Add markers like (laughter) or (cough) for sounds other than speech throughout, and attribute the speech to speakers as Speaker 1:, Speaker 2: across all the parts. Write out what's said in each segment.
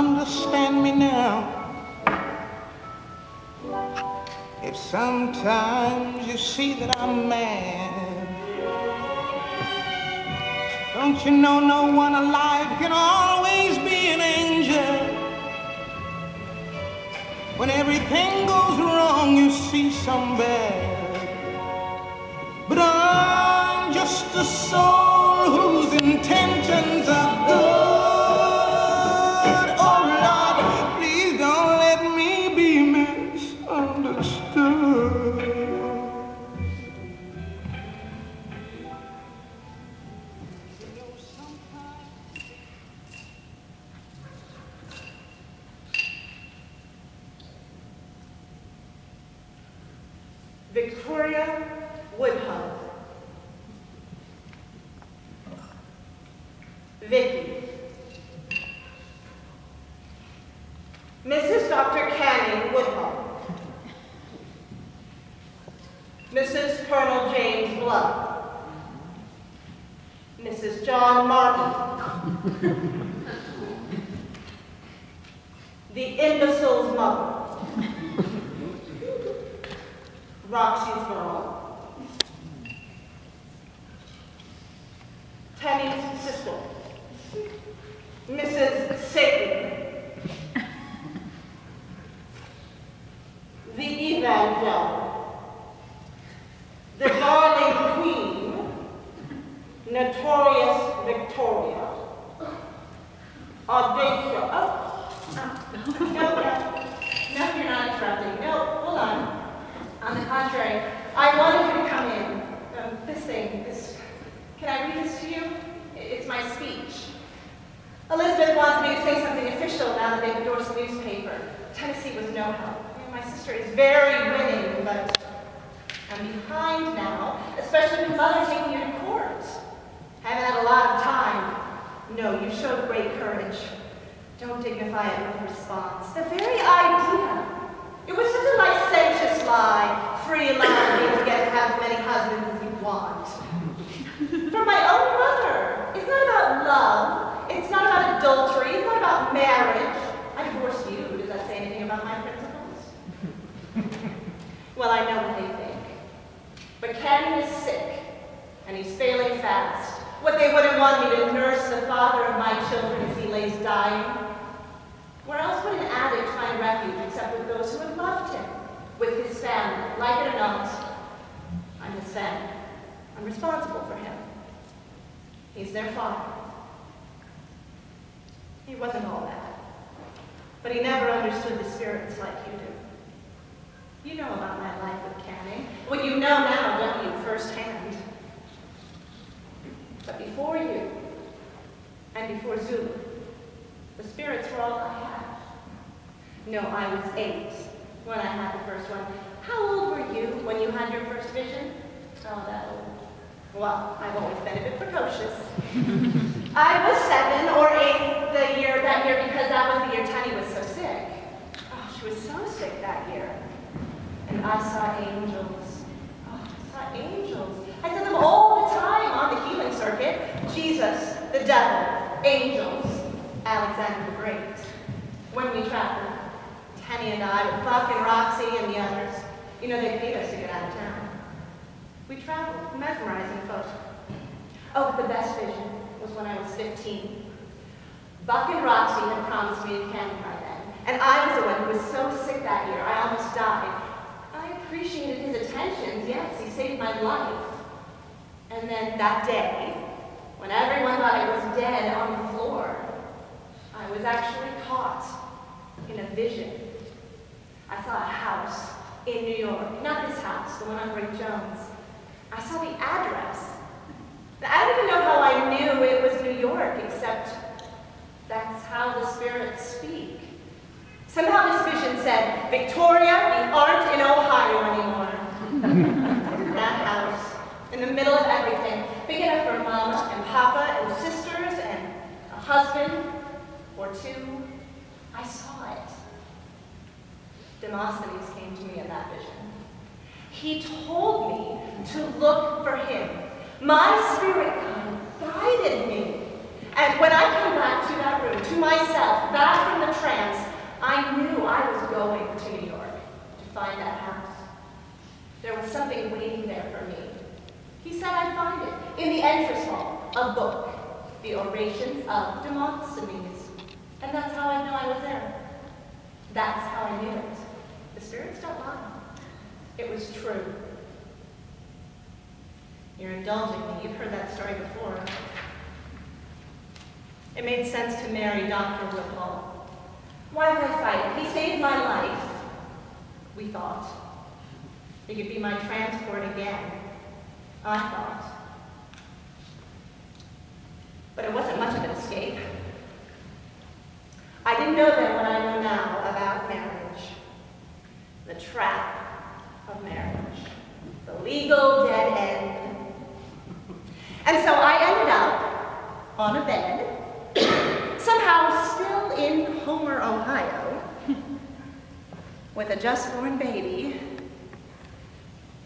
Speaker 1: understand me now. If sometimes you see that I'm mad, don't you know no one alive can always be an angel? When everything goes wrong, you see some bad. But I'm just a soul whose intentions
Speaker 2: Contrary, I wanted you to come in. Um, this thing, this, can I read this to you? It's my speech. Elizabeth wants me to say something official now that they've endorsed the newspaper. Tennessee was no help. You know, my sister is very winning, but I'm behind now, especially with mother taking you to court. Haven't had a lot of time. No, you showed great courage. Don't dignify it with response. The very idea it was such a licentious lie, free allowing me to get to have as many husbands as you want. From my own mother. It's not about love. It's not about adultery. It's not about marriage. I divorced you. Does that say anything about my principles? well, I know what they think. But Ken is sick, and he's failing fast. What they wouldn't want me to nurse the father of my children as he lays dying. Where else would an addict find refuge except with those who have loved him, with his family, like it or not? I'm his family. I'm responsible for him. He's their father. He wasn't all that, but he never understood the spirits like you do. You know about my life with Canning. What you know now, don't you, firsthand? But before you, and before Zulu, the spirits were all I had. No, I was eight when I had the first one. How old were you when you had your first vision? Oh, that old. Well, I've always been a bit precocious. (laughs) I was seven or eight the year that year because that was the year Tenny was so sick. Oh, she was so sick that year. And I saw angels. Oh, I saw angels. I saw them all the time on the healing circuit. Jesus, the devil, angels, Alexander the Great. When we traveled, Tenny and I, with Buck and Roxy and the others, you know, they paid us to get out of town. We traveled, mesmerizing folks. Oh, but the best vision was when I was 15. Buck and Roxy had promised me a candy by then, and I was the one who was so sick that year, I almost died. I appreciated his attentions, yes, he saved my life. And then that day, when everyone thought I was dead on the floor, I was actually caught in a vision. I saw a house in New York, not this house, the one on Great Jones. I saw the address. I don't even know how I knew it was New York, except that's how the spirits speak. Somehow this vision said, Victoria, you aren't in Ohio anymore. (laughs) that house, in the middle of everything, big enough for mama and papa and sisters and a husband or two. I saw it. Demosthenes came to me in that vision. He told me to look for him. My spirit guide guided me. And when I came back to that room, to myself, back from the trance, I knew I was going to New York to find that house. There was something waiting there for me. He said I'd find it in the entrance hall, a book, the Orations of Demosthenes. And that's how I know I was there. That's how I knew it. It was true. You're indulging me. You've heard that story before. It made sense to marry Dr. Whipple. Why would I fight? He saved my life, we thought. He could be my transport again, I thought. But it wasn't much of an escape. I didn't know then what I know now about marriage. The trap of marriage. The legal dead end. And so I ended up on a bed, somehow still in Homer, Ohio, with a just born baby,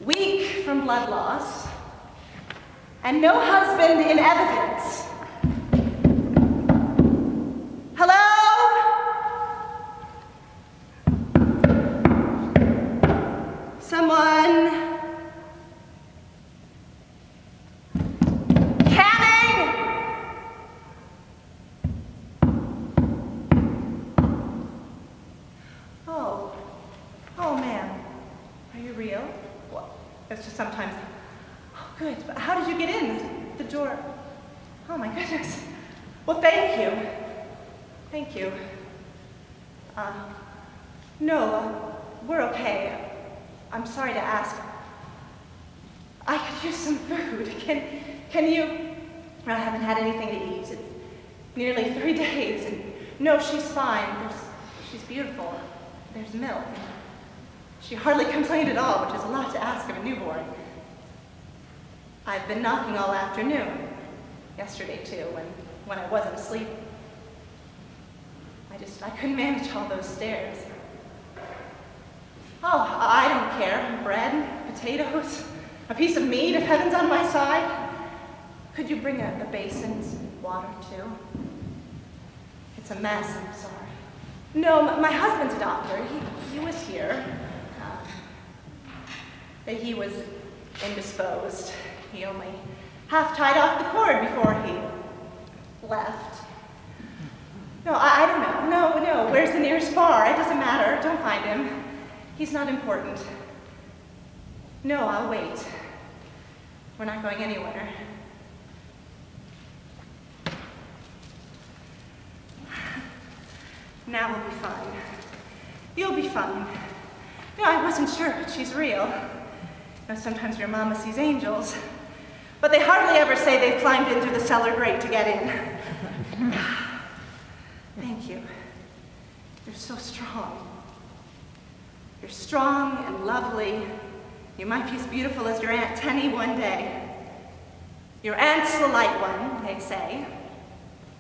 Speaker 2: weak from blood loss, and no husband in evidence. (laughs) No, she's fine. There's, she's beautiful. There's milk. She hardly (laughs) complained at all, which is a lot to ask of a newborn. I've been knocking all afternoon. Yesterday, too, when, when I wasn't asleep. I just, I couldn't manage all those stairs. Oh, I don't care. Bread, potatoes, a piece of meat if heaven's on my side. Could you bring a, a basin, water, too? It's a mess, I'm sorry. No, my husband's a doctor. He, he was here. Uh, but he was indisposed. He only half tied off the cord before he left. No, I, I don't know. No, no. Where's the nearest bar? It doesn't matter. Don't find him. He's not important. No, I'll wait. We're not going anywhere. Now we'll be fine. You'll be fine. No, I wasn't sure, but she's real. You know, sometimes your mama sees angels, but they hardly ever say they've climbed in through the cellar grate to get in. (sighs) Thank you. You're so strong. You're strong and lovely. You might be as beautiful as your Aunt Tenny one day. Your aunt's the light one, they say.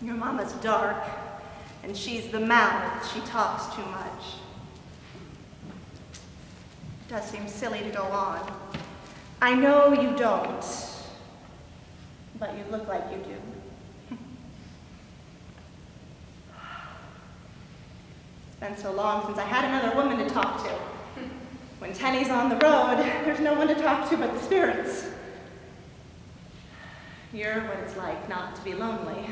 Speaker 2: Your mama's dark and she's the mouth. She talks too much. It does seem silly to go on. I know you don't, but you look like you do. it's been so long since I had another woman to talk to. When Tenny's on the road, there's no one to talk to but the spirits. You're what it's like not to be lonely.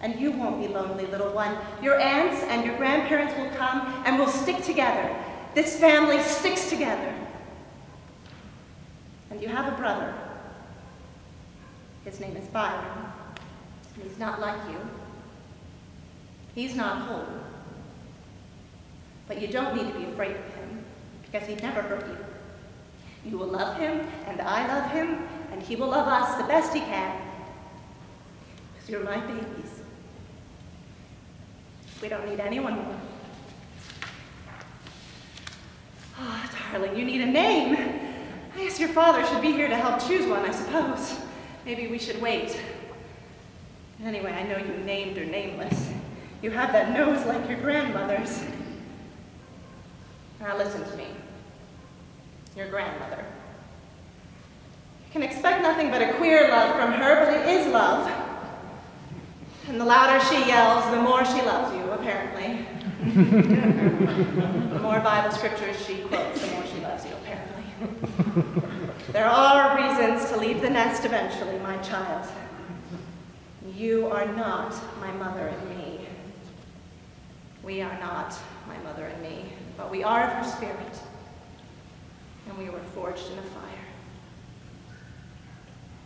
Speaker 2: And you won't be lonely, little one. Your aunts and your grandparents will come and we'll stick together. This family sticks together. And you have a brother. His name is Byron. And he's not like you. He's not whole. But you don't need to be afraid of him, because he'd never hurt you. You will love him, and I love him, and he will love us the best he can. Because you're my babies. We don't need anyone more. Oh, darling, you need a name. I guess your father should be here to help choose one, I suppose. Maybe we should wait. Anyway, I know you named or nameless. You have that nose like your grandmother's. Now listen to me. Your grandmother. You can expect nothing but a queer love from her, but it is love. And the louder she yells, the more she loves you, apparently. the more Bible scriptures she quotes, the more she loves you, apparently. There are reasons to leave the nest eventually, my child. You are not my mother and me. We are not my mother and me, but we are of her spirit, and we were forged in a fire.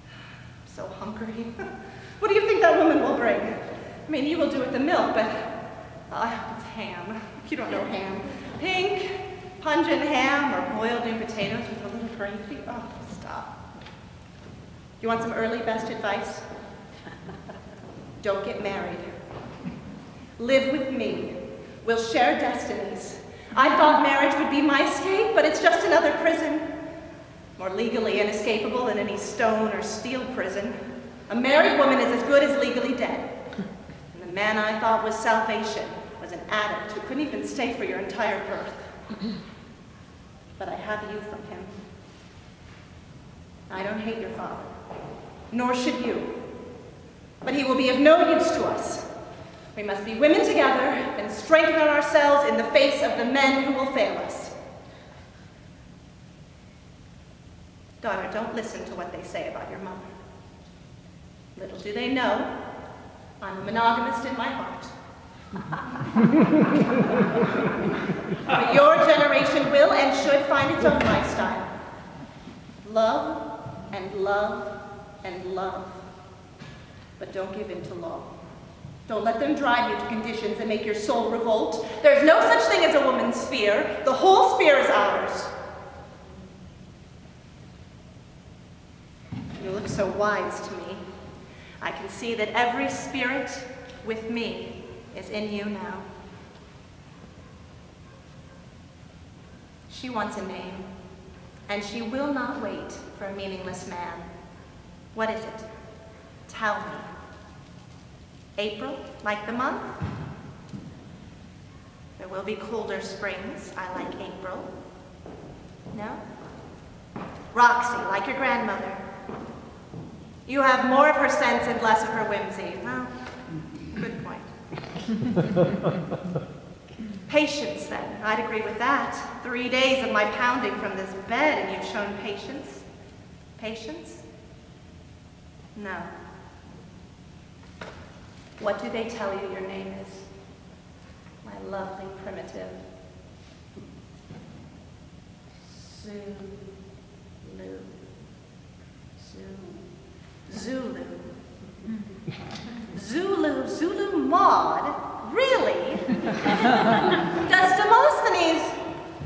Speaker 2: I'm so hungry. (laughs) what do you think that woman will bring? I mean, you will do with the milk, but Hope it's ham. You don't know ham. Pink, pungent ham, or boiled new potatoes with a little gravy. Oh, stop. You want some early best advice? (laughs) Don't get married. Live with me. We'll share destinies. I thought marriage would be my escape, but it's just another prison. More legally inescapable than any stone or steel prison. A married woman is as good as legally dead. And the man I thought was salvation addict who couldn't even stay for your entire birth. But I have you from him. I don't hate your father, nor should you. But he will be of no use to us. We must be women together and strengthen ourselves in the face of the men who will fail us. Daughter, don't listen to what they say about your mother. Little do they know, I'm a monogamist in my heart. But your generation will and should find its own lifestyle. Love and love and love. But don't give in to law. Don't let them drive you to conditions that make your soul revolt. There's no such thing as a woman's sphere. The whole sphere is ours. You look so wise to me. I can see that every spirit with me is in you now. She wants a name, and she will not wait for a meaningless man. What is it? Tell me. April, like the month? There will be colder springs. I like April. No? Roxy, like your grandmother. You have more of her sense and less of her whimsy. Well. (laughs) patience, then. I'd agree with that. Three days of my pounding from this bed, and you've shown patience. Patience? No. What do they tell you your name is? My lovely primitive. Zulu. Zulu. Zulu. Zulu Zulu Maud? Really? Does Demosthenes?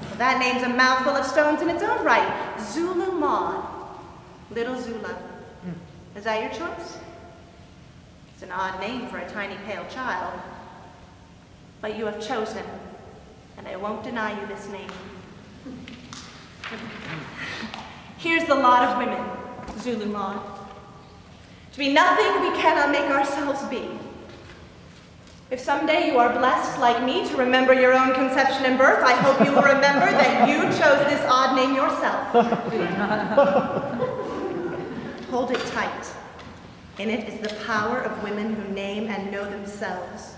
Speaker 2: Well, that name's a mouthful of stones in its own right. Zulu Maud. Little Zula. Is that your choice? It's an odd name for a tiny pale child. But you have chosen, and I won't deny you this name. Here's the lot of women, Zulu Maud. To be nothing we cannot make ourselves be. If someday you are blessed like me to remember your own conception and birth, I hope you will remember that you chose this odd name yourself. (laughs) Hold it tight. In it is the power of women who name and know themselves.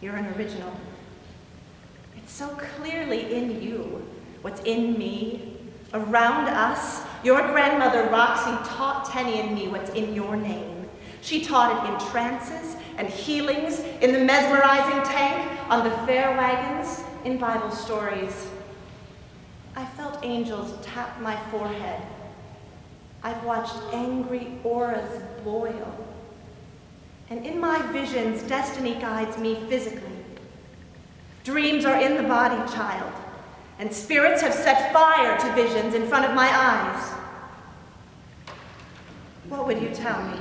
Speaker 2: You're an original. It's so clearly in you, what's in me, around us. Your grandmother, Roxy, taught Tenny and me what's in your name. She taught it in trances and healings, in the mesmerizing tank, on the fair wagons, in Bible stories. I felt angels tap my forehead I've watched angry auras boil. And in my visions, destiny guides me physically. Dreams are in the body, child, and spirits have set fire to visions in front of my eyes. What would you tell me?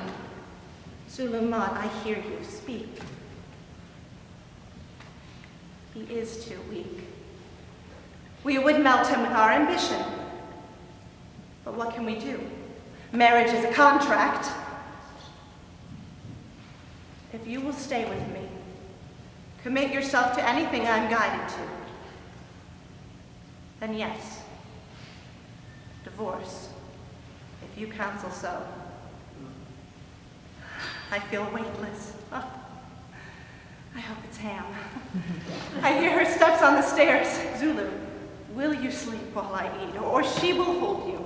Speaker 2: Suleiman, I hear you. Speak. He is too weak. We would melt him with our ambition. But what can we do? Marriage is a contract. If you will stay with me, commit yourself to anything I'm guided to, then yes, divorce, if you counsel so. I feel weightless. Oh, I hope it's Ham. (laughs) I hear her steps on the stairs. Zulu, will you sleep while I eat, or she will hold you?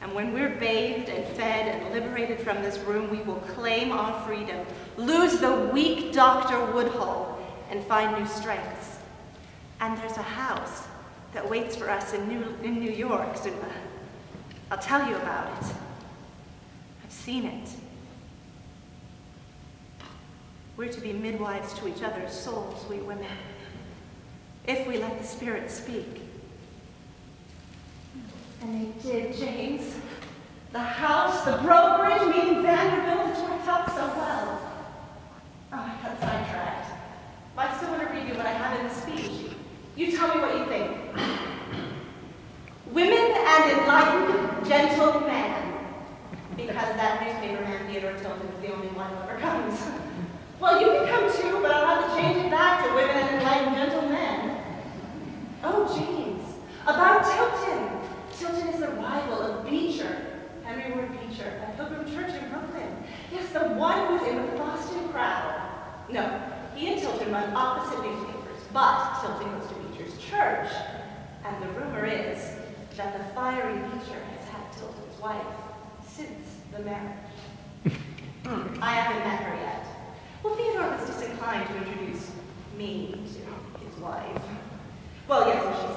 Speaker 2: And when we're bathed and fed and liberated from this room, we will claim our freedom, lose the weak Dr. Woodhull, and find new strengths. And there's a house that waits for us in New, in New York, Zuma. I'll tell you about it. I've seen it. We're to be midwives to each other's souls, we women, if we let the Spirit speak. And they did, James. The house, the brokerage, meeting Vanderbilt, it worked out so well. Oh, I got sidetracked. I still want to read you what I have in the speech. You tell me what you think. And enlightened gentlemen. Because that newspaper man, Theodore Tilton, is the only one who ever comes. Well, you can come too, but I'll have to change it back to women and enlightened gentlemen. Oh, James, about Tilton. Tilton is the rival of Beecher, Henry Ward Beecher, at Pilgrim Church in Brooklyn. Yes, the one who's in the Boston crowd. No, he and Tilton run opposite newspapers, but Tilton goes to Beecher's church. And the rumor is that the fiery Beecher has had Tilton's wife since the marriage. Hmm, I haven't met her yet. Well, Theodore was disinclined to introduce me to his wife. Well, yes, she's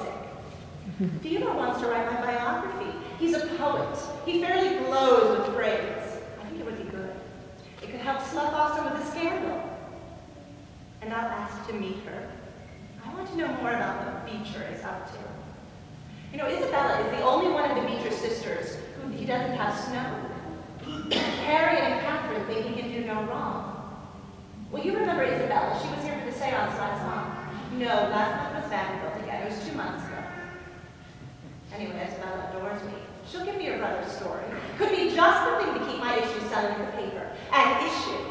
Speaker 2: sick. (laughs) Theodore wants to write my biography. He's a poet. He fairly glows with praise. I think it would be good. It could help slough off some of the scandal. And I'll ask to meet her. I want to know more about what Beecher is up to. You know, Isabella is the only one of the Beecher sisters who he doesn't have snow. Harriet and Catherine think he can do no wrong. Well, you remember Isabella. She was here for the seance last month. No, last month was Vanderbilt again. It was two months ago. Anyway, Isabella adores me. She'll give me a brother's story. Could be just the thing to keep my issue selling in the paper. An issue.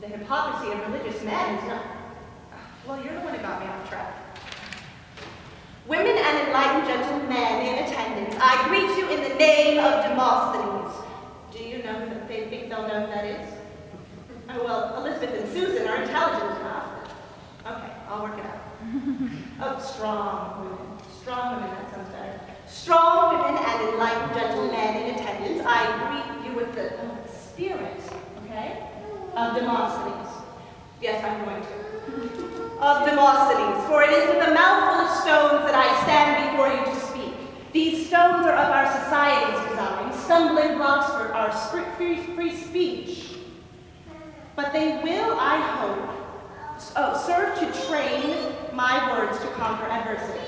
Speaker 2: The hypocrisy of religious men is not... Well, you're the one who got me off track. Women and enlightened gentlemen in attendance, I greet you in the name of Demosthenes. Do you know who they think they'll know who that is? Oh, well, Elizabeth and Susan are intelligent enough. Okay, I'll work it out. (laughs) oh, strong women. Strong women, that sounds better. Strong women and enlightened gentlemen in attendance, I greet you with the spirit, okay, of Demosthenes. Yes, I'm going to. Of Demosthenes, for it is with a mouthful of stones that I stand before you to speak. These stones are of our society's design, stumbling blocks for our free, free speech. But they will, I hope, oh, serve to train my words to conquer adversity.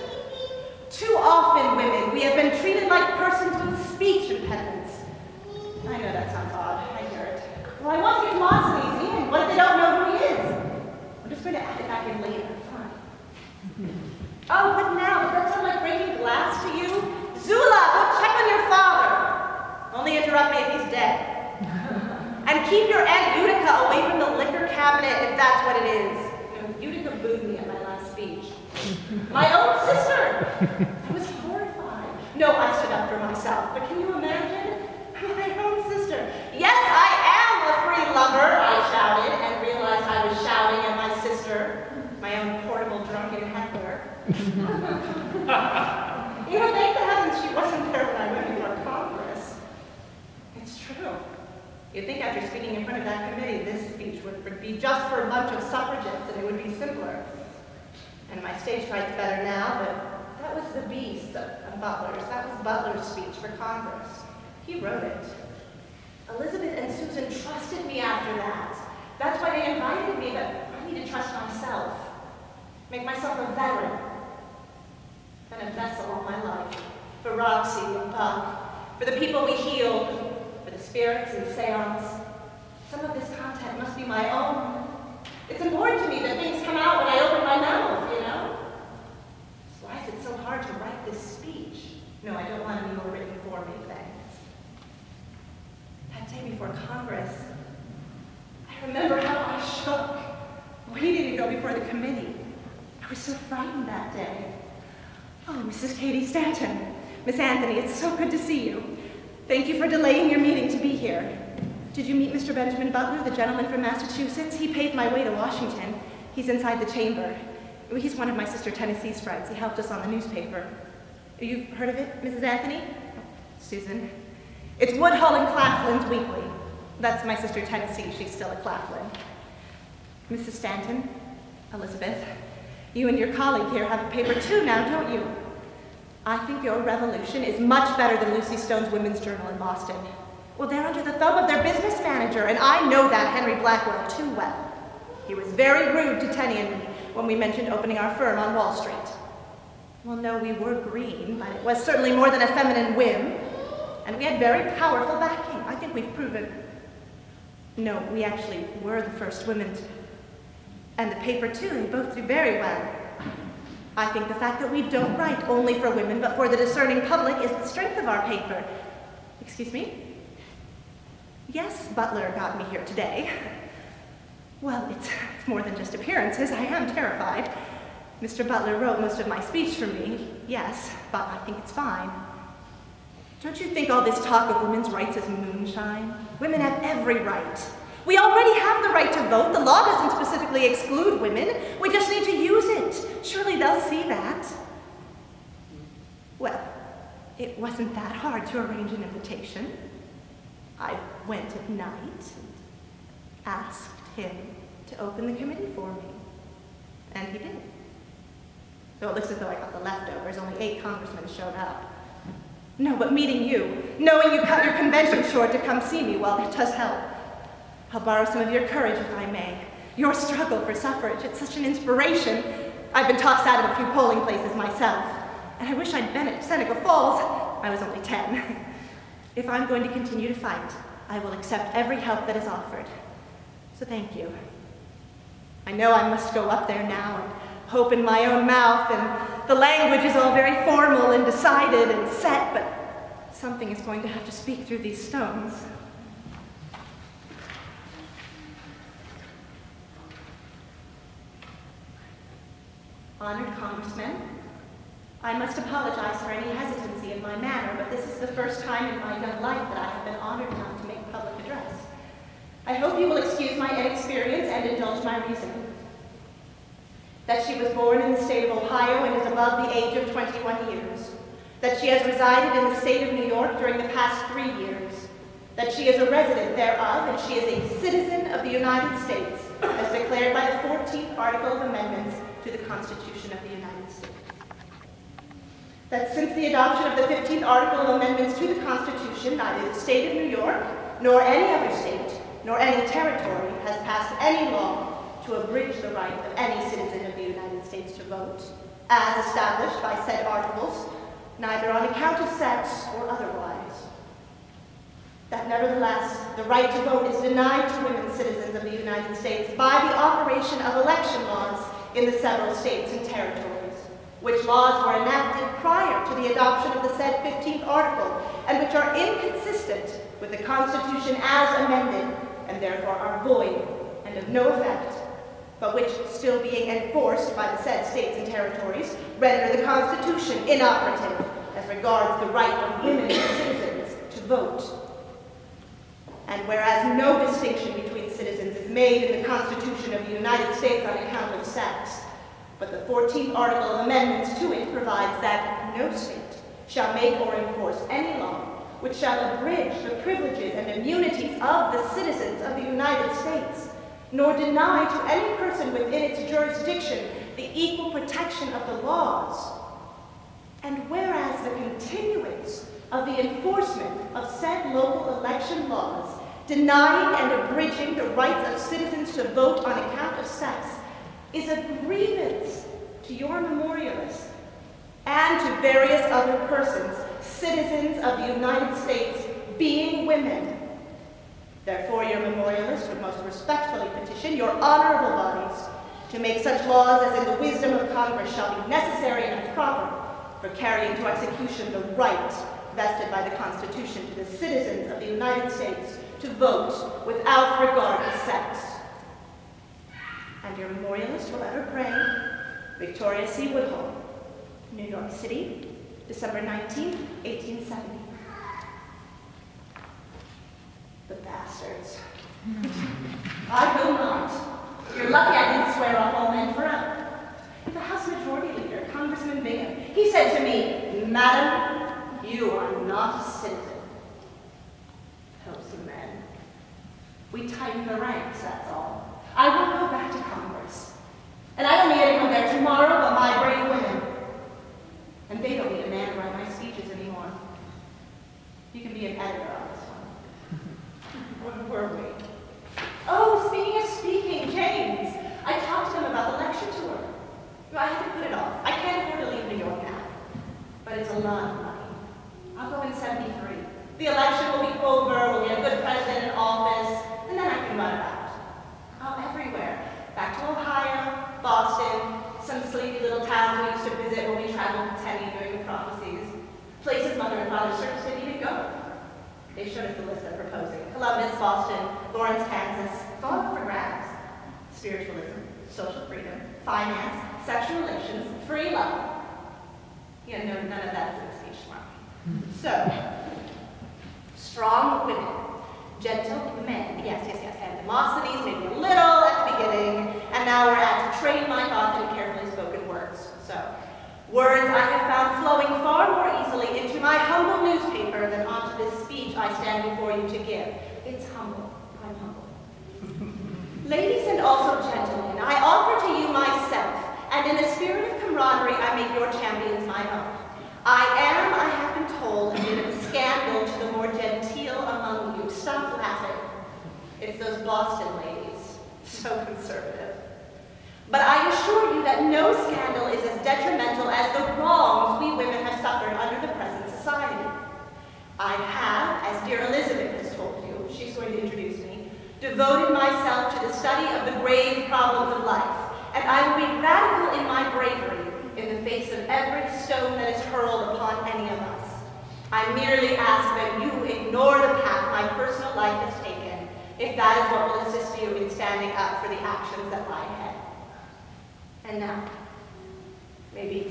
Speaker 2: Too often, women, we have been treated like persons with speech impediments. I know that sounds odd. I hear it. Well, I want to get Demosthenes. What if they don't know who he is? I'm just going to add it back in later. Fine. (laughs) Oh, what now? Does that sound like breaking glass to you? Zula, go check on your father. Only interrupt me if he's dead. (laughs) and keep your Aunt Utica away from the liquor cabinet if that's what it is. You know, Utica booed me at my last speech. (laughs) My own sister! I was horrified. No, I stood up for myself, but can you imagine? My own sister. Yes, I am lover, I shouted, and realized I was shouting at my sister, my own portable drunken heckler. (laughs) you know, thank the heavens she wasn't there when I went before Congress. It's true. You'd think after speaking in front of that committee, this speech would be just for a bunch of suffragists and it would be simpler. And my stage fright's better now, but that was the beast of Butler's. That was Butler's speech for Congress. He wrote it. Elizabeth and Susan trusted me after that. That's why they invited me, but I need to trust myself. Make myself a veteran. Been a vessel all my life. For Roxy and Buck. For the people we healed. For the spirits and seance. Some of this content must be my own. It's important to me that things come out when I open my mouth, you know? Why is it so hard to write this speech? No, I don't want any more written for me, thanks. Before Congress, I remember how I shook, waiting to go before the committee. I was so frightened that day. Oh, Mrs. Cady Stanton. Miss Anthony, it's so good to see you. Thank you for delaying your meeting to be here. Did Did you meet Mr. Benjamin Butler, the gentleman from Massachusetts? He paved my way to Washington. He's inside the chamber. He's one of my sister Tennessee's friends. He helped us on the newspaper. You've heard of it, Mrs. Anthony? Susan. It's Woodhull and Claflin's Weekly. That's my sister Tennessee. She's still a Claflin. Mrs. Stanton, Elizabeth, you and your colleague here have a paper too now, don't you? I think your revolution is much better than Lucy Stone's Women's Journal in Boston. Well, they're under the thumb of their business manager, and I know that Henry Blackwell too well. He was very rude to Tenny and me when we mentioned opening our firm on Wall Street. Well, no, we were green, but it was certainly more than a feminine whim. And we had very powerful backing. I think we've proven. No, we actually were the first women to. And the paper, too, they both do very well. I think the fact that we don't write only for women, but for the discerning public is the strength of our paper. Excuse me? Yes, Butler got me here today. Well, it's, it's (laughs) more than just appearances. I am terrified. Mr. Butler wrote most of my speech for me, yes, but I think it's fine. Don't you think all this talk of women's rights is moonshine? Women have every right. We already have the right to vote. The law doesn't specifically exclude women. We just need to use it. Surely they'll see that. Well, it wasn't that hard to arrange an invitation. I went at night and asked him to open the committee for me. And he did. So it looks as though I got the leftovers, only eight congressmen showed up. No, but meeting you, knowing you cut your convention short to come see me, well, it does help. I'll borrow some of your courage, if I may. Your struggle for suffrage, it's such an inspiration. I've been tossed out of a few polling places myself, and I wish I'd been at Seneca Falls. I was only 10. If I'm going to continue to fight, I will accept every help that is offered. So thank you. I know I must go up there now and hope in my own mouth, and the language is all very formal and decided and set, but something is going to have to speak through these stones. Honored Congressman, I must apologize for any hesitancy in my manner, but this is the first time in my young life that I have been honored enough to make public address. I hope you will excuse my inexperience and indulge my reasoning. That she was born in the state of Ohio and is above the age of 21 years. That she has resided in the state of New York during the past three years. That she is a resident thereof and she is a citizen of the United States as declared by the 14th Article of Amendments to the Constitution of the United States that since the adoption of the 15th Article of Amendments to the Constitution, neither the state of New York, nor any other state, nor any territory has passed any law to abridge the right of any citizen of the United States to vote, as established by said articles, neither on account of sex or otherwise. That nevertheless, the right to vote is denied to women citizens of the United States by the operation of election laws in the several states and territories which laws were enacted prior to the adoption of the said 15th article, and which are inconsistent with the Constitution as amended, and therefore are void and of no effect, but which, still being enforced by the said states and territories, render the Constitution inoperative as regards the right of women and citizens to vote. And whereas no distinction between citizens is made in the Constitution of the United States on account of sex, but the 14th Article of Amendments to it provides that no state shall make or enforce any law which shall abridge the privileges and immunities of the citizens of the United States, nor deny to any person within its jurisdiction the equal protection of the laws. And whereas the continuance of the enforcement of said local election laws, denying and abridging the rights of citizens to vote on account of sex, is a grievance to your memorialists and to various other persons, citizens of the United States, being women. Therefore, your memorialists would most respectfully petition your honorable bodies to make such laws as in the wisdom of Congress shall be necessary and proper for carrying to execution the right vested by the Constitution to the citizens of the United States to vote without regard to sex and your memorialist will ever pray, Victoria C. Woodhull, New York City, December 19, 1870. The bastards. I will not. You're lucky I didn't swear off all men forever. The House Majority Leader, Congressman Bingham, he said to me, Madam, you are not a citizen. Those men. We tighten the ranks, that's all. I will go back to Congress. And I don't need anyone there tomorrow but my brave women. And they don't need a man write my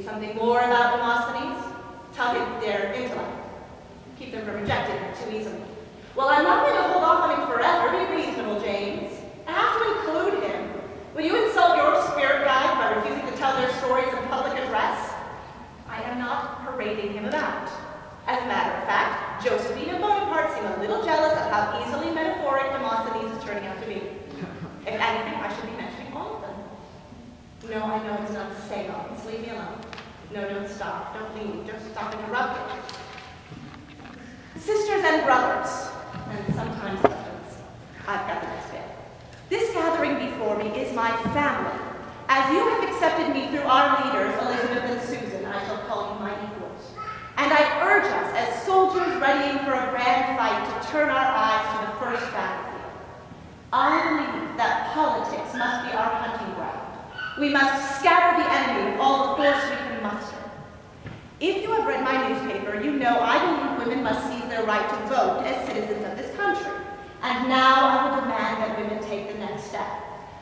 Speaker 2: something more about Demosthenes? Tug their intellect. Keep them from rejecting it too easily. Well, I'm not going to hold off on him forever. Be reasonable, James. I have to include him. Will you insult your spirit guide by refusing to tell their stories in public address? I am not parading him about. As a matter of fact, Josephine and Bonaparte seem a little jealous of how easily metaphoric Demosthenes is turning out to be. If anything, I should be. No, I know it's not a seance. Leave me alone. No, don't stop. Don't leave. Don't stop interrupting. Sisters and brothers, and sometimes husbands. I've got the next bit. This gathering before me is my family. As you have accepted me through our leaders, Elizabeth and Susan, I shall call you my equals. And I urge us, as soldiers readying for a grand fight, to turn our eyes to the first battlefield. I believe that politics must be our hunting ground. We must scatter the enemy with all the force we can muster. If you have read my newspaper, you know I believe women must seize their right to vote as citizens of this country. And now I will demand that women take the next step.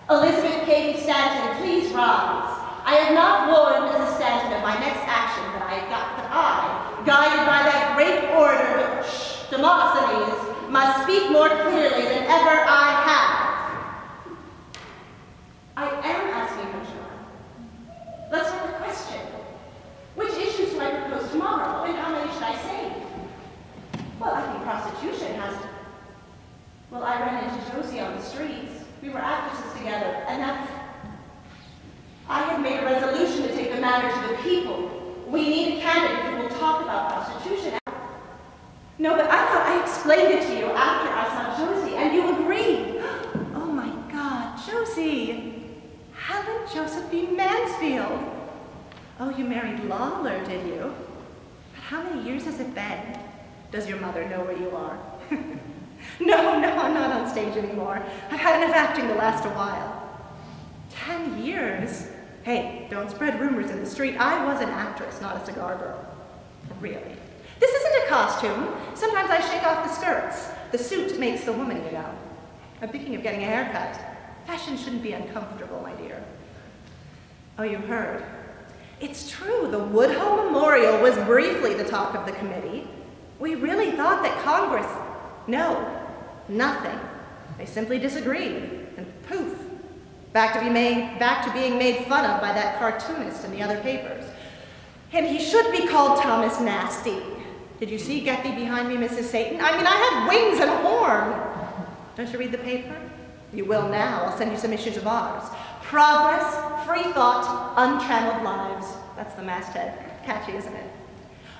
Speaker 2: Elizabeth Cady Stanton, please rise. I have not warned Mrs. Stanton of my next action, but I got but I, guided by that great orator, Demosthenes, must speak more clearly than ever I have. I am asking her, John. Let's have a question. Which issues do I propose tomorrow, and how many should I save? Well, I think prostitution has to. Well, I ran into Josie on the streets. We were actresses together, and that's. I had made a resolution to take the matter to the people. We need a candidate who will talk about prostitution. No, but I thought I explained it to you after I saw Josie, and you agreed. (gasps) Oh my God, Josie! Helen Josephine Mansfield! Oh, you married Lawlor, did you? But how many years has it been? Does your mother know where you are? (laughs) no, no, I'm not on stage anymore. I've had enough acting to last a while. Ten years? Hey, don't spread rumors in the street. I was an actress, not a cigar girl. Really. This isn't a costume. Sometimes I shake off the skirts. The suit makes the woman, you know. I'm thinking of getting a haircut. Fashion shouldn't be uncomfortable, my dear. Oh, you heard. It's true, the Woodhull Memorial was briefly the talk of the committee. We really thought that Congress, no, Nothing. They simply disagreed, and poof, back to, be made, back to being made fun of by that cartoonist in the other papers. And he should be called Thomas Nasty. Did you see Get thee behind me, Mrs. Satan? I mean, I had wings and a horn. Don't you read the paper? You will now. I'll send you some issues of ours. Progress, free thought, untrammeled lives. That's the masthead. Catchy, isn't it?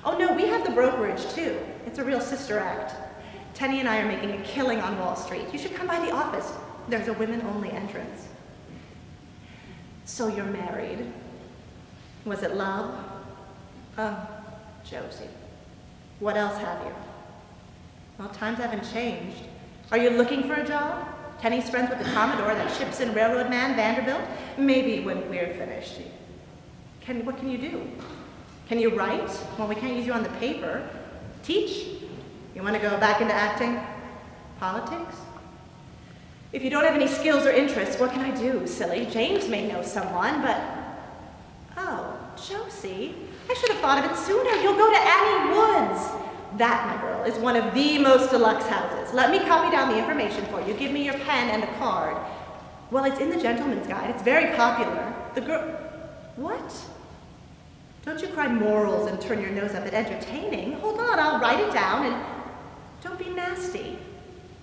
Speaker 2: Oh no, we have the brokerage too. It's a real sister act. Tennie and I are making a killing on Wall Street. You should come by the office. There's a women-only entrance. So you're married. Was it love? Oh, Josie. What else have you? Well, times haven't changed. Are you looking for a job? Tennie's friends with the Commodore, that ships and railroad man, Vanderbilt? Maybe when we're finished. Can, what can you do? Can you write? Well, we can't use you on the paper. Teach? You want to go back into acting? Politics? If you don't have any skills or interests, what can I do, silly? James may know someone, but... Oh, Josie, I should have thought of it sooner. You'll go to Annie Woods. That, my girl, is one of the most deluxe houses. Let me copy down the information for you. Give me your pen and a card. Well, it's in the gentleman's guide. It's very popular. The girl... What? Don't you cry morals and turn your nose up at entertaining. Hold on, I'll write it down and... Don't be nasty.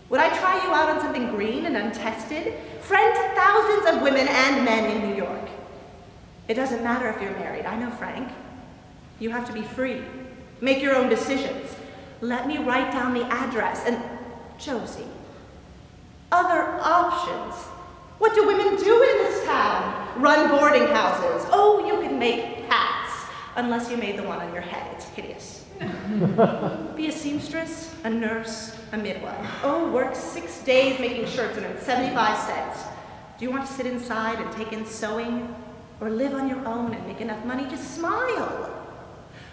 Speaker 2: Would I try you out on something green and untested? Friend to thousands of women and men in New York. It doesn't matter if you're married. I know Frank. You have to be free. Make your own decisions. Let me write down the address and Josie. Other options. What do women do in this town? Run boarding houses. Oh, you can make hats, unless you made the one on your head. It's hideous. (laughs) Be a seamstress, a nurse, a midwife. Oh, work six days making shirts and earn 75 cents. Do you want to sit inside and take in sewing? Or live on your own and make enough money to smile?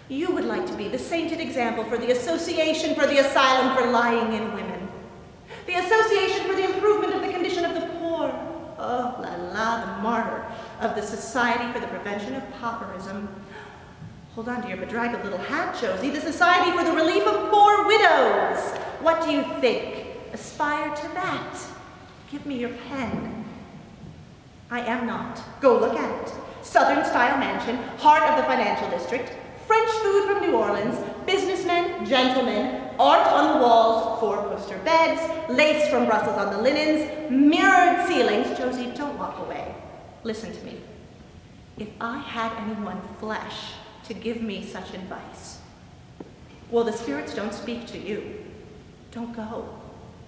Speaker 2: You would like to be the sainted example for the Association for the Asylum for Lying in Women. The Association for the Improvement of the Condition of the Poor. Oh, la la, the martyr of the Society for the Prevention of Pauperism. Hold on to your bedraggled little hat, Josie. The Society for the Relief of Poor Widows. What do you think? Aspire to that. Give me your pen. I am not. Go look at it. Southern style mansion, heart of the financial district, French food from New Orleans, businessmen, gentlemen, art on the walls, four-poster beds, lace from Brussels on the linens, mirrored ceilings. Josie, don't walk away. Listen to me. If I had anyone flesh to give me such advice, well, the spirits don't speak to you. Don't go.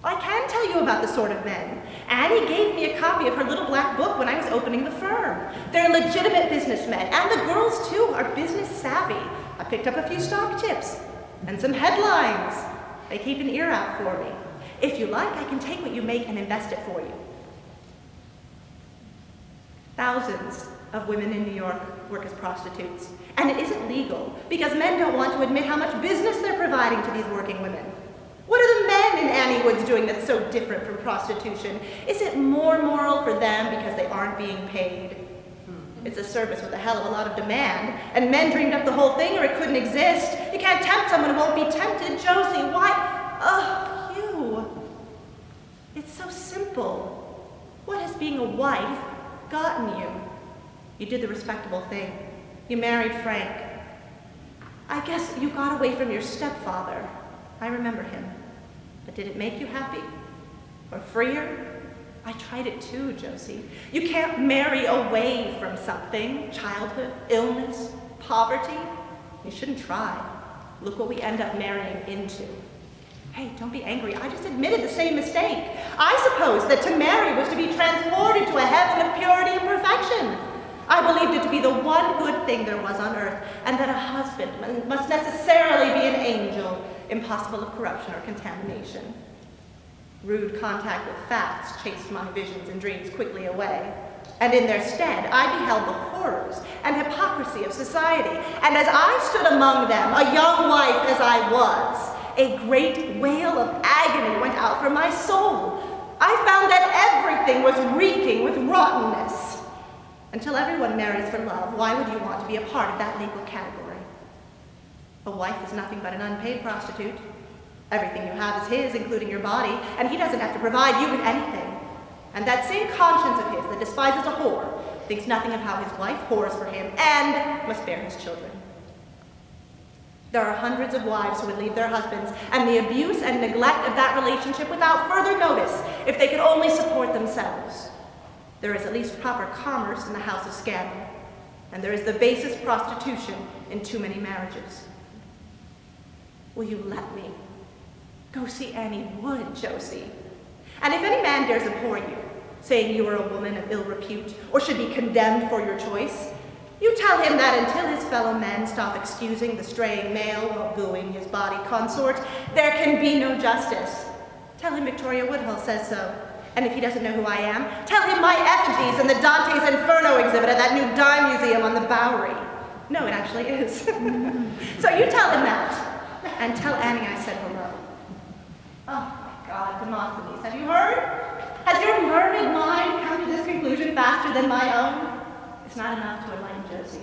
Speaker 2: I can tell you about the sort of men. Annie gave me a copy of her little black book when I was opening the firm. They're legitimate businessmen, and the girls, too, are business savvy. I picked up a few stock tips and some headlines. They keep an ear out for me. If you like, I can take what you make and invest it for you. Thousands of women in New York work as prostitutes, and it isn't legal because men don't want to admit how much business they're providing to these working women. Men in Annie Woods doing that's so different from prostitution? Is it more moral for them because they aren't being paid? Hmm. It's a service with a hell of a lot of demand, and men dreamed up the whole thing or it couldn't exist. You can't tempt someone who won't be tempted. Josie, why? Oh, you. It's so simple. What has being a wife gotten you? You did the respectable thing. You married Frank. I guess you got away from your stepfather. I remember him. But did it make you happy? Or freer? I tried it too, Josie. You can't marry away from something. Childhood, illness, poverty. You shouldn't try. Look what we end up marrying into. Hey, don't be angry. I just admitted the same mistake. I supposed that to marry was to be transported to a heaven of purity and perfection. I believed it to be the one good thing there was on earth, and that a husband must necessarily be an angel, impossible of corruption or contamination. Rude contact with facts chased my visions and dreams quickly away. And in their stead, I beheld the horrors and hypocrisy of society. And as I stood among them, a young wife as I was, a great wail of agony went out from my soul. I found that everything was reeking with rottenness. Until everyone marries for love, why would you want to be a part of that legal category? A wife is nothing but an unpaid prostitute, Everything you have is his, including your body, and he doesn't have to provide you with anything. And that same conscience of his that despises a whore thinks nothing of how his wife whores for him and must bear his children. There are hundreds of wives who would leave their husbands and the abuse and neglect of that relationship without further notice if they could only support themselves. There is at least proper commerce in the house of scandal, and there is the basest prostitution in too many marriages. Will you let me? Go see Annie Wood, Josie. And if any man dares abhor you, saying you are a woman of ill repute, or should be condemned for your choice, you tell him that until his fellow men stop excusing the straying male while booing his body consort, there can be no justice. Tell him Victoria Woodhull says so. And if he doesn't know who I am, tell him my effigies in the Dante's Inferno exhibit at that new dime museum on the Bowery. No, it actually is. (laughs) so you tell him that. And tell Annie I said hello. Oh my God, Demosthenes, have you heard? Has your learned mind come to this conclusion faster than my own? It's not enough to enlighten Josie.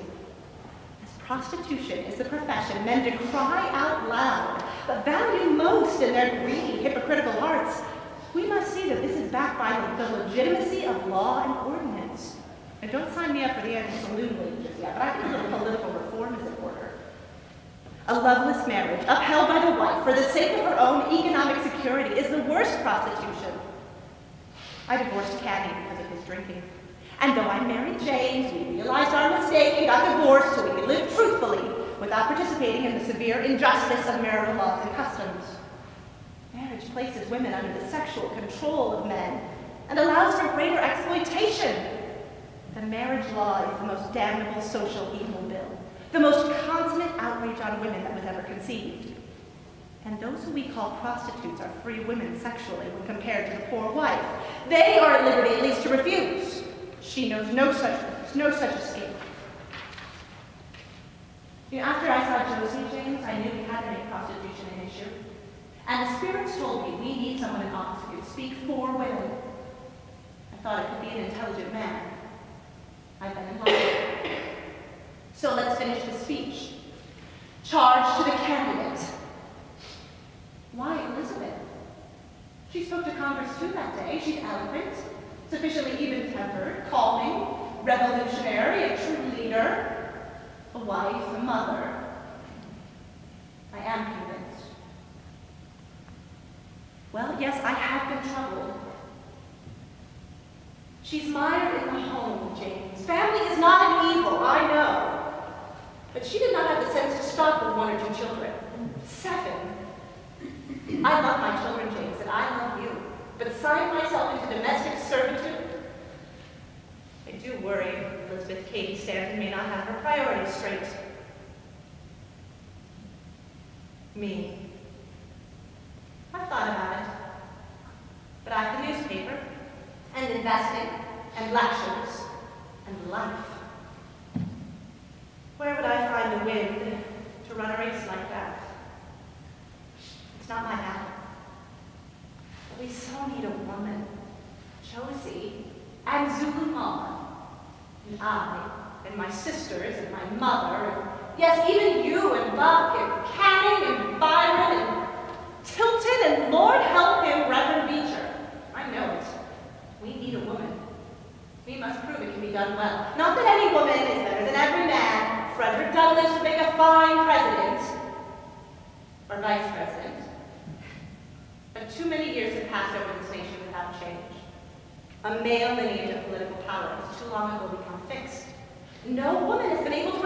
Speaker 2: As prostitution is the profession men decry out loud, but value most in their greedy, hypocritical hearts, we must see that this is backed by the legitimacy of law and ordinance. And don't sign me up for the anti-saloon wages yet, but I think a political reform is in order. A loveless marriage, upheld by the wife for the sake of her own economic security, is the worst prostitution. I divorced Caddy because of his drinking. And though I married James, we realized our mistake and got divorced so we could live truthfully without participating in the severe injustice of marital laws and customs. Marriage places women under the sexual control of men and allows for greater exploitation. The marriage law is the most damnable social evil the most consummate outrage on women that was ever conceived. And those who we call prostitutes are free women sexually when compared to the poor wife. They are at liberty at least to refuse. She knows no such no such escape. You know, after I saw Josie James, I knew we had to make prostitution an issue. And the spirits told me we need someone in office who speak for women. I thought it could be an intelligent man. I've been in So let's finish the speech. Charge to the candidate. Why Elizabeth? She spoke to Congress too that day. She's eloquent, sufficiently even-tempered, calming, revolutionary, a true leader, a wife, a mother. I am convinced. Well, yes, I have been troubled. She's mired in the home, James. Family is not an evil, I know. But she did not have the sense to stop with one or two children. Seven. I love my children, James, and I love you but sign myself into domestic servitude? I do worry Elizabeth Cady Stanton may not have her priorities straight. Me. I've thought about it. But I have the newspaper, and investing, and lectures, and life. Where would I find the wind to run a race like that? It's not my battle. But we so need a woman. Josie and Zulu Mama. And I and my sisters and my mother and yes, even you and Buck and Canning and Byron and Tilton and Lord help him, Reverend Beecher. I know it. We need a woman. We must prove it can be done well. Not that any woman is better than every man. Frederick Douglass would make a fine president. Or vice president. But too many years have passed over this nation without change. A male lineage of political power has too long ago become fixed. No woman has been able to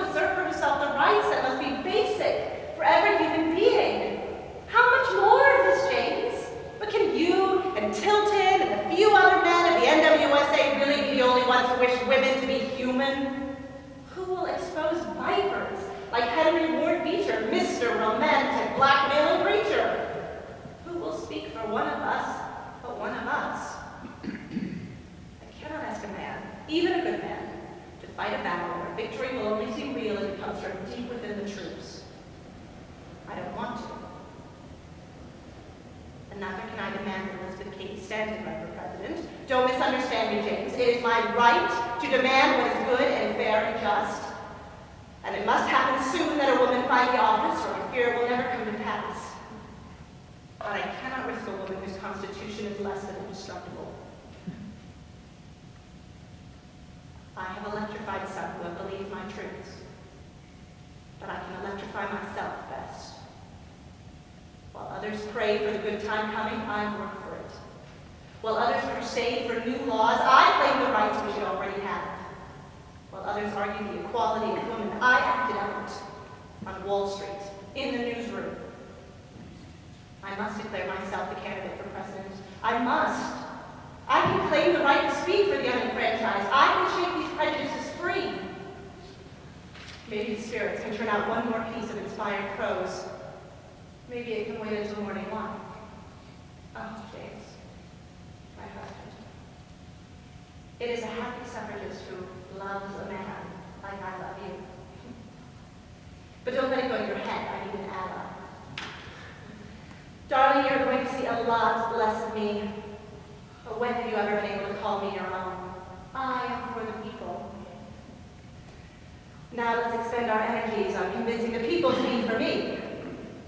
Speaker 2: Now let's expend our energies on convincing the people to be for me.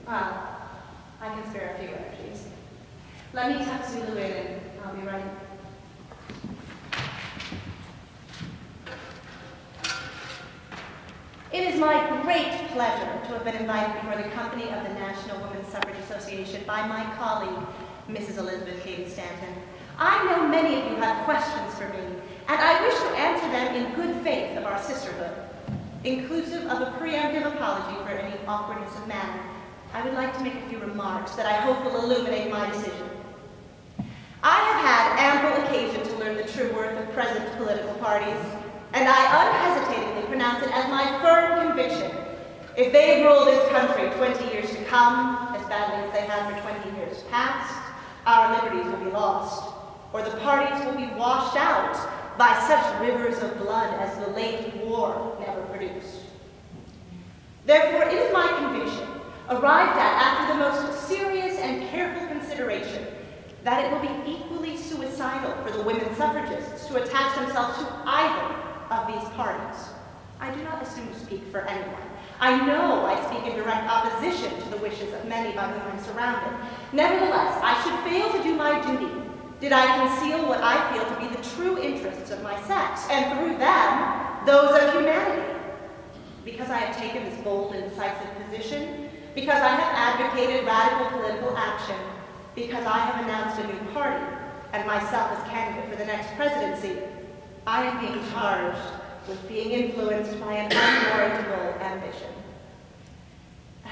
Speaker 2: Well, I can spare a few energies. Let me tuck Zula in and I'll be right It is my great pleasure to have been invited before the company of the National Women's Suffrage Association by my colleague, Mrs. Elizabeth Cady Stanton. I know many of you have questions for me, and I wish to answer them in good faith of our sisterhood. Inclusive of a preemptive apology for any awkwardness of manner, I would like to make a few remarks that I hope will illuminate my decision. I have had ample occasion to learn the true worth of present political parties, and I unhesitatingly pronounce it as my firm conviction. If they rule this country 20 years to come, as badly as they have for 20 years past, our liberties will be lost, or the parties will be washed out by such rivers of blood as the late war never Therefore, it is my conviction, arrived at after the most serious and careful consideration, that it will be equally suicidal for the women suffragists to attach themselves to either of these parties. I do not assume to speak for anyone. I know I speak in direct opposition to the wishes of many by whom I'm surrounded. Nevertheless, I should fail to do my duty did I conceal what I feel to be the true interests of my sex, and through them, those of humanity. Because I have taken this bold and decisive position, because I have advocated radical political action, because I have announced a new party, and myself as candidate for the next presidency, I am being charged with being influenced by an unwarrantable ambition.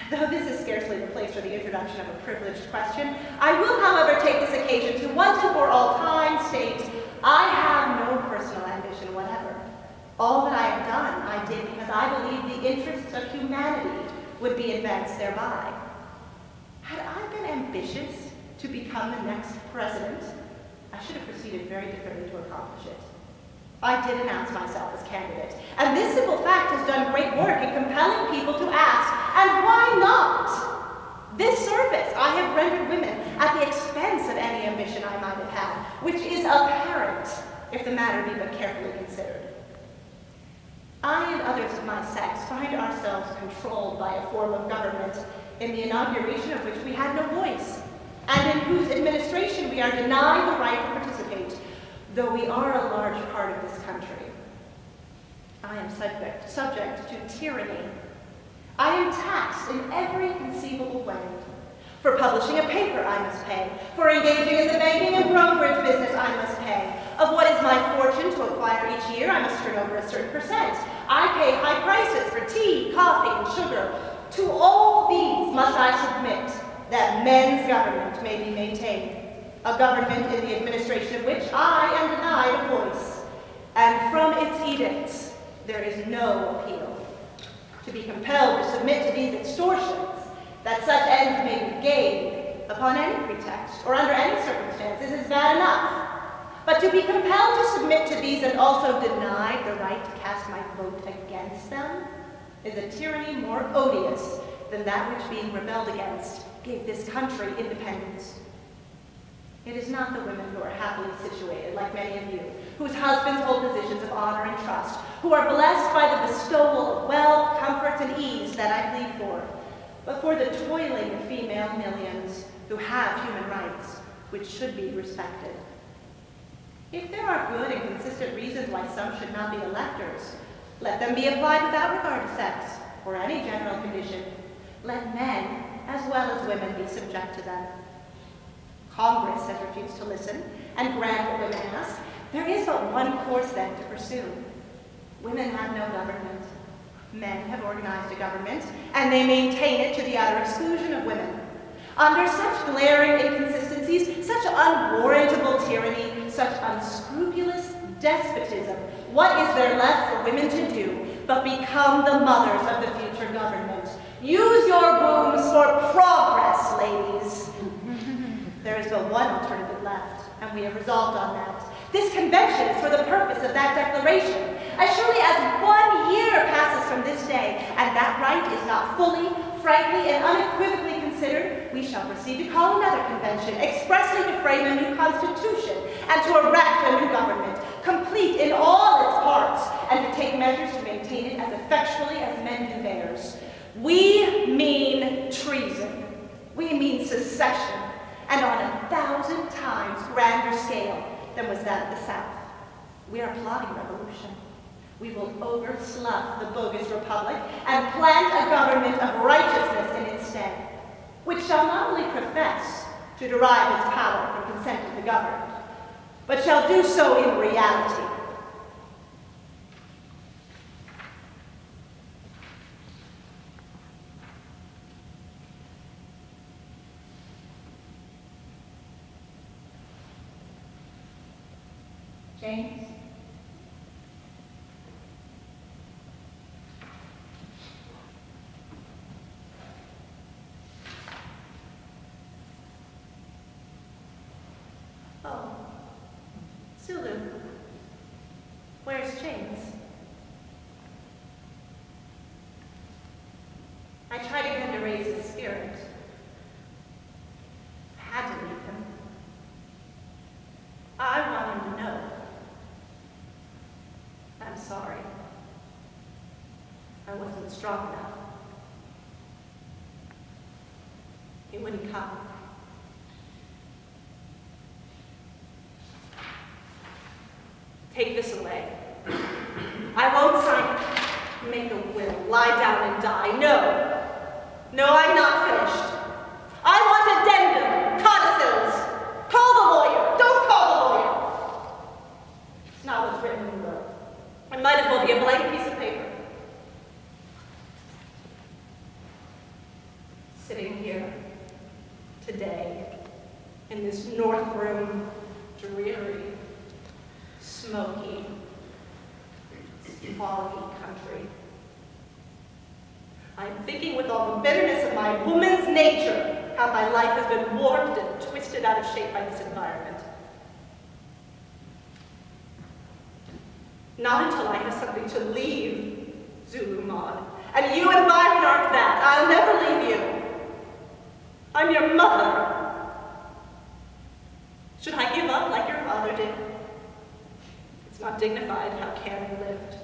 Speaker 2: Though this is scarcely the place for the introduction of a privileged question, I will, however, take this occasion to once and for all time state I have no personal ambition whatever. All that I have done, I did because I believed the interests of humanity would be advanced thereby. Had I been ambitious to become the next president, I should have proceeded very differently to accomplish it. I did announce myself as candidate, and this simple fact has done great work in compelling people to ask, and why not? This service I have rendered women at the expense of any ambition I might have had, which is apparent if the matter be but carefully considered. I and others of my sex find ourselves controlled by a form of government in the inauguration of which we had no voice, and in whose administration we are denied the right to participate though we are a large part of this country. I am subject, subject to tyranny. I am taxed in every conceivable way. For publishing a paper, I must pay. For engaging in the banking and brokerage business, I must pay. Of what is my fortune to acquire each year, I must turn over a certain percent. I pay high prices for tea, coffee, and sugar. To all these must I submit that men's government may be maintained a government in the administration of which I am denied a voice, and from its edicts there is no appeal. To be compelled to submit to these extortions, that such ends may be gained upon any pretext or under any circumstances is bad enough. But to be compelled to submit to these and also denied the right to cast my vote against them is a tyranny more odious than that which being rebelled against gave this country independence. It is not the women who are happily situated, like many of you, whose husbands hold positions of honor and trust, who are blessed by the bestowal of wealth, comforts, and ease that I plead for. But for the toiling female millions who have human rights, which should be respected. If there are good and consistent reasons why some should not be electors, let them be applied without regard to sex or any general condition. Let men, as well as women, be subject to them. Congress has refused to listen and grant what women ask. There is but one course then to pursue. Women have no government. Men have organized a government, and they maintain it to the utter exclusion of women. Under such glaring inconsistencies, such unwarrantable tyranny, such unscrupulous despotism, what is there left for women to do but become the mothers of the future government? Use your wombs for progress, ladies. (laughs) there is but one alternative left, and we have resolved on that. This convention is for the purpose of that declaration. As surely as one year passes from this day, and that right is not fully, frankly, and unequivocally considered, we shall proceed to call another convention, expressly to frame a new constitution, and to erect a new government, complete in all its parts, and to take measures to maintain it as effectually as men do theirs. We mean treason. We mean secession, and on a thousand times grander scale than was that of the South. We are plotting revolution. We will overslaugh the bogus republic and plant a government of righteousness in its stead, which shall not only profess to derive its power from consent of the governed, but shall do so in reality. James? Oh, Sulu, where's James? I tried again to raise his spirit. I had to leave him. I want him to know. I'm sorry. I wasn't strong enough. He wouldn't come. Take this away. I won't sign it. Make a will, lie down and die. No. No, I'm not finished. I want addendum, codicils. Call the lawyer. Don't call the lawyer. It's not what's written in the will. It might as well be a blank piece of paper. Sitting here today in this north room, dreary, smoky, foggy country. I'm thinking with all the bitterness of my woman's nature how my life has been warped and twisted out of shape by this environment. Not until I have something to leave Zula Maud. And you and Byron aren't that. I'll never leave you. I'm your mother. Should I give up like your father did? It's not dignified how Canning lived.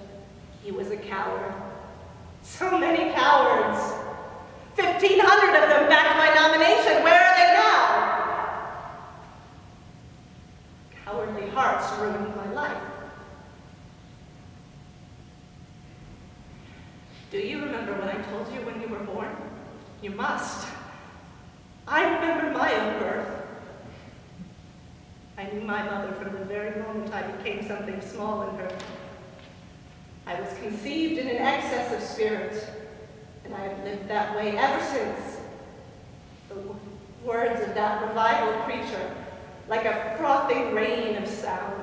Speaker 2: He was a coward. So many cowards. 1,500 of them backed my nomination. Where are they now? Cowardly hearts ruined my life. Do you remember what I told you when you were born? You must. I remember my own birth. I knew my mother from the very moment I became something small in her. I was conceived in an excess of spirit, and I have lived that way ever since. The words of that revival preacher, like a frothing rain of sound,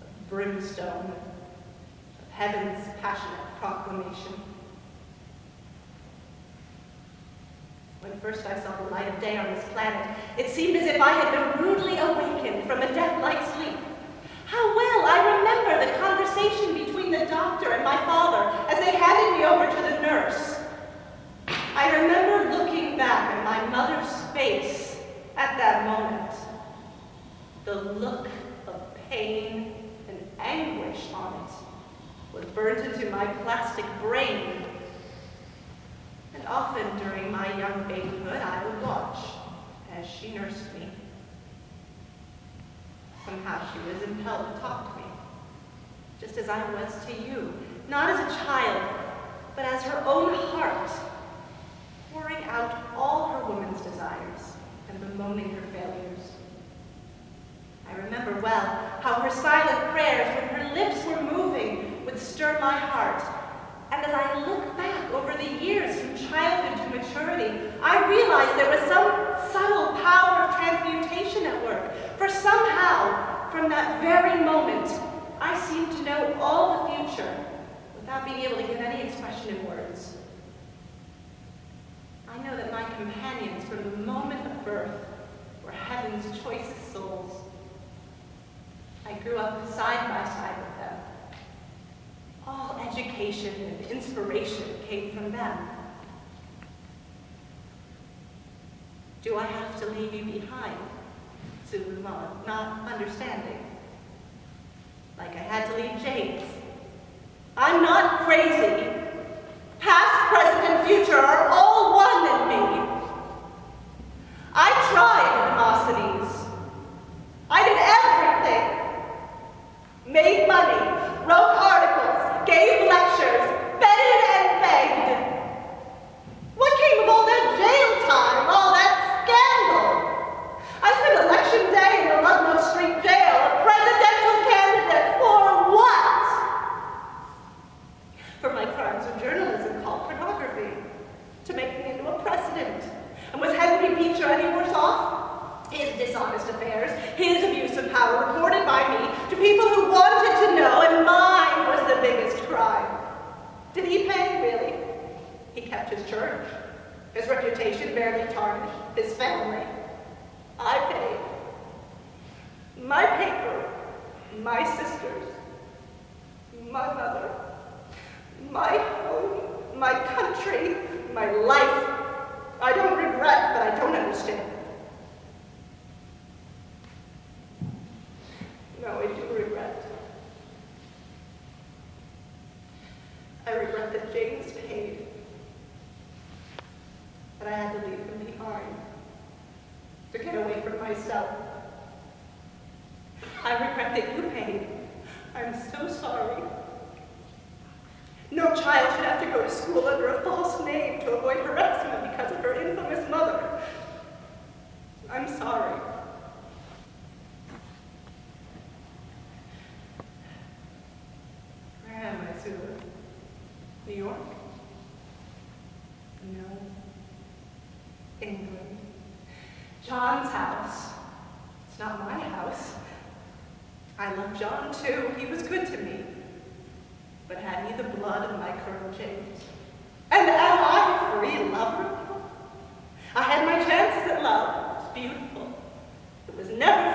Speaker 2: of brimstone, of heaven's passionate proclamation. When first I saw the light of day on this planet, it seemed as if I had been rudely awakened from a death-like sleep. How well I remember the conversation between the doctor and my father as they handed me over to the nurse. I remember looking back at my mother's face at that moment. The look of pain and anguish on it was burnt into my plastic brain. And often during my young babyhood, I would watch as she nursed me. Somehow she was impelled to talk to me, just as I was to you, not as a child, but as her own heart, pouring out all her woman's desires and bemoaning her failures. I remember well how her silent prayers, when her lips were moving, would stir my heart. And as I look back over the years from childhood to maturity, I realized there was some subtle power of transmutation at work. For somehow, from that very moment, I seemed to know all the future without being able to give any expression in words. I know that my companions from the moment of birth were heaven's choicest souls. I grew up side by side with. All education and inspiration came from them. Do I have to leave you behind? Zulumon, not understanding. Like I had to leave James. I'm not crazy. Past, present, and future are all one in me. I tried Demosthenes. I did everything. Made money, wrote articles, gave lectures, bedded and begged. What came of all that jail time, all that scandal? I spent election day in the Ludlow Street jail, a presidential candidate for what? For my crimes of journalism called pornography, to make me into a precedent. And was Henry Beecher any worse off? His dishonest affairs, his abuse of power reported by me to people who wanted to know, and mine was the biggest crime. Did he pay, really? He kept his church, his reputation barely tarnished, his family. I paid. My paper, my sisters, my mother, my home, my country, my life. I don't regret, but I don't understand. No, I do regret. I regret that James paid, that I had to leave him behind to get away from myself. I regret that you paid. I'm so sorry. No child should have to go to school under a false name to avoid harassment because of her infamous mother. I'm sorry. Where am I? New York? No. England. John's house. It's not my house. I love John too. He was good to me. But had he the blood of my Colonel James? And am I a free lover? I had my chances at love. It was beautiful. It was never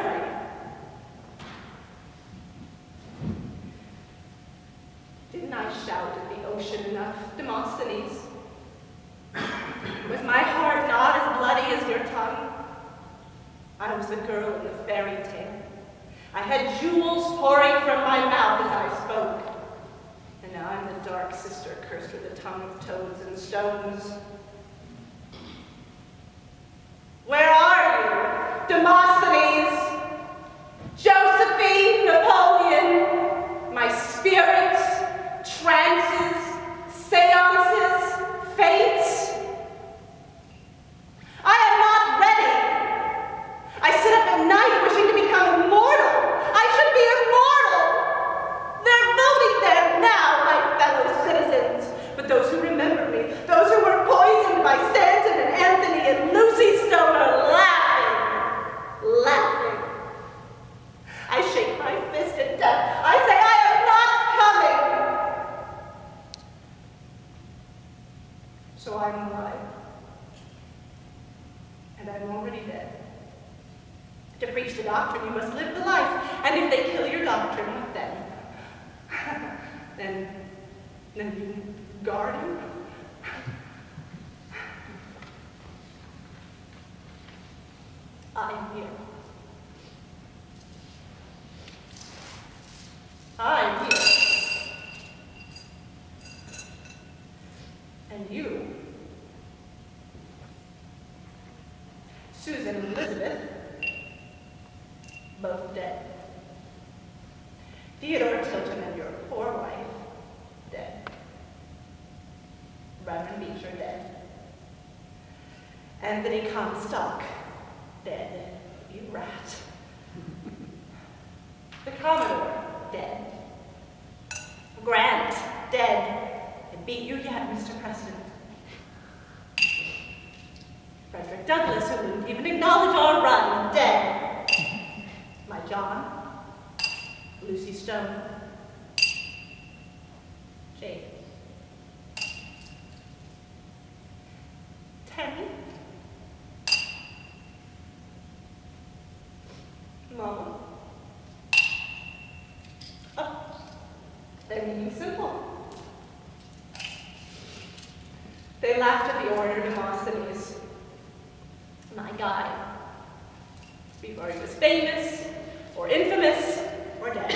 Speaker 2: Anthony Comstock, dead, you rat. The Commodore, dead. Grant, dead. I beat you yet, Mr. President. Frederick Douglass, who wouldn't even acknowledge our run, dead. My John, Lucy Stone, James. Tammy, Mama. Oh, their meaning simple. They laughed at the order of Demosthenes, my guy, before he was famous, or infamous, or dead.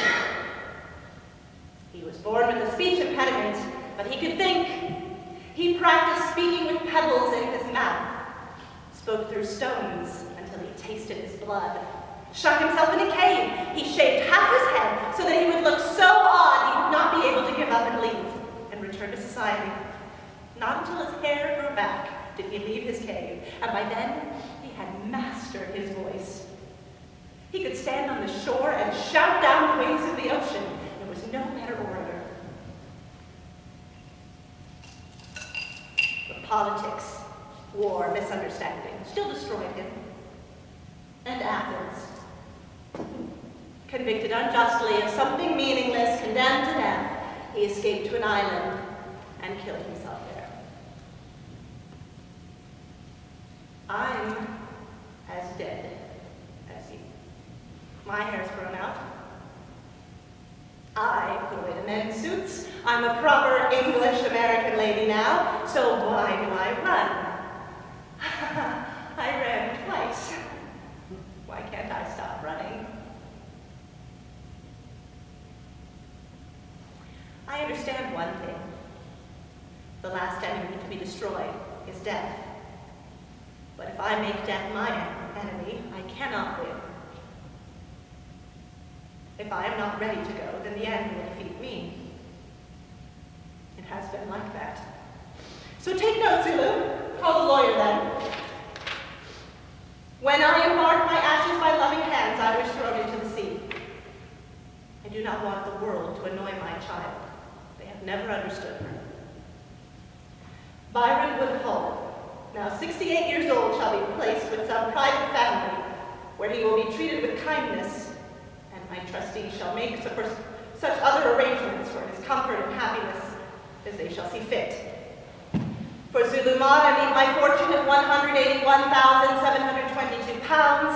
Speaker 2: He was born with a speech impediment, but he could think. He practiced speaking with pebbles in his mouth, spoke through stones until he tasted his blood, shut himself in a cave. He shaved half his head so that he would look so odd he would not be able to give up and leave and return to society. Not until his hair grew back did he leave his cave, and by then he had mastered his voice. He could stand on the shore and shout down the waves of the ocean. There was no better orator. But politics, war, misunderstanding still destroyed him. And Athens, convicted unjustly of something meaningless, condemned to death, he escaped to an island and killed there. I'm as dead as you. My hair's grown out. I put away the men's suits. I'm a proper English American lady now, so why do I run? I ran twice. Why can't I stop running? I understand one thing. The last enemy to be destroyed is death. But if I make death my enemy, I cannot win. If I am not ready to go, then the end will defeat me. It has been like that. So take note, Zula. Call the lawyer then. When I embark my ashes by loving hands, I wish thrown into the sea. I do not want the world to annoy my child. They have never understood her. Byron Woodhull, now 68 years old, shall be placed with some private family where he will be treated with kindness, and my trustees shall make such other arrangements for his comfort and happiness as they shall see fit. For Zula Maud, I leave my fortune of 181,722 pounds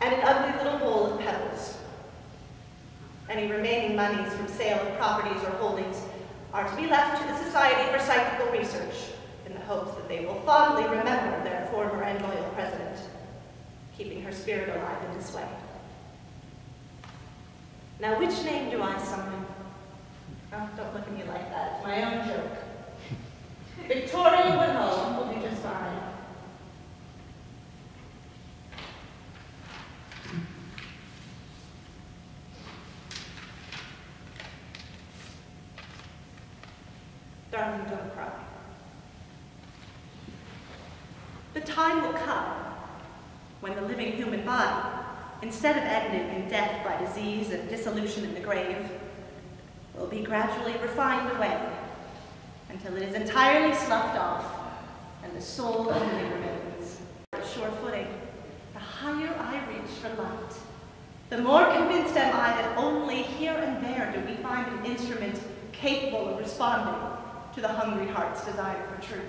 Speaker 2: and an ugly little bowl of pebbles. Any remaining monies from sale of properties or holdings are to be left to the Society for Psychical Research in the hopes that they will fondly remember their former and loyal president, keeping her spirit alive in this way. Now, which name do I summon? Oh, don't look at me like that. It's my own joke. (laughs) Victoria Woodhull will do just fine. Darling, don't cry. The time will come when the living human body, instead of ending in death by disease and dissolution in the grave, will be gradually refined away until it is entirely sloughed off and the soul only remains. Sure footing, the higher I reach for light, the more convinced am I that only here and there do we find an instrument capable of responding to the hungry heart's desire for truth.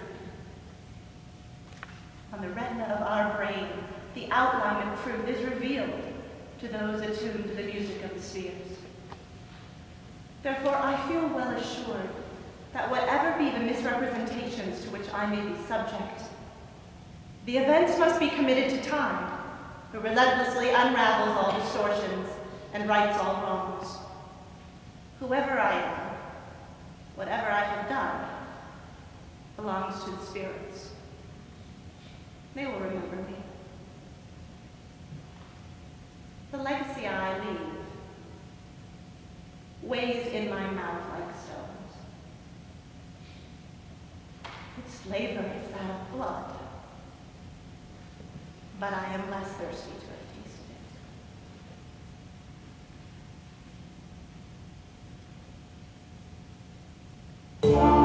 Speaker 2: On the retina of our brain, the outline of truth is revealed to those attuned to the music of the spheres. Therefore, I feel well assured that whatever be the misrepresentations to which I may be subject, the events must be committed to time, who relentlessly unravels all distortions and rights all wrongs. Whoever I am, whatever I have done, belongs to the spirits. They will remember me. The legacy I leave weighs in my mouth like stones. Its flavor is that of blood, but I am less thirsty to have tasted it.
Speaker 1: It